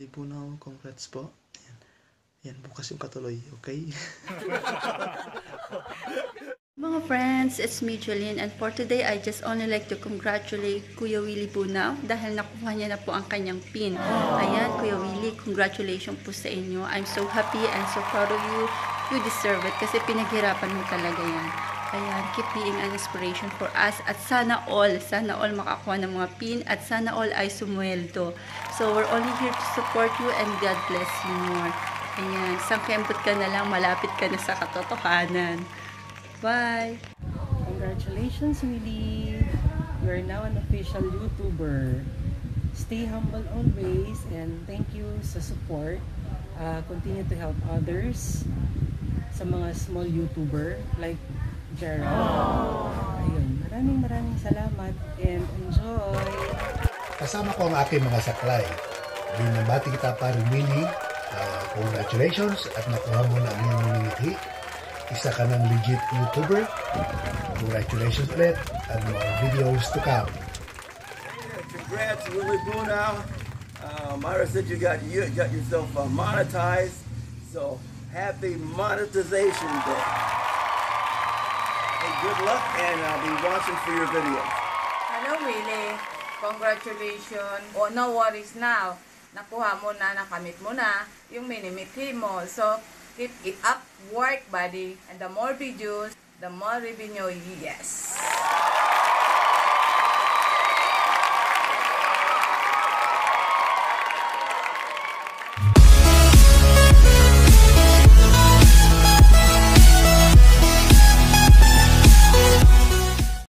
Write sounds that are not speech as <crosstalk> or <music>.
Hindi po na ako. Congrats po. Ayan. Ayan, bukas yung katuloy. Okay? <laughs> Mga friends, it's me Jolene and for today I just only like to congratulate Kuya Willie Bunaw dahil nakuha niya na po ang kanyang pin. Ayan, Kuya Willie, congratulations po sa inyo. I'm so happy and so proud of you. You deserve it kasi pinaghirapan mo talaga yan. Ayan, keep being an inspiration for us at sana all, sana all makakuha ng mga pin at sana all ay sumweldo. So we're only here to support you and God bless you more. Ayan, sangkembot ka na lang, malapit ka na sa katotohanan. Bye! Congratulations, Willie! You are now an official YouTuber. Stay humble always and thank you sa support. Uh, continue to help others sa mga small YouTuber like Gerald. Ayun, maraming maraming salamat and enjoy! Kasama ko ang aking mga saklay. Binabati kita pa rin, Willie. Ah, congratulations at nakuha mo na ang iyong minimiti. Isa ka ng legit YouTuber. Congratulations ulit and more videos to come. Congrats, Willie Brunow. Uh, Myra said you got you got yourself uh, monetized. So happy monetization day. Good luck, and I'll be watching for your videos. Hello, Willie. Congratulations. Oh, no worries now. Nakuha mo na, nakamit mo na yung minimithi mo. So, keep it up, work, buddy. And the more videos, the more revenue, yes.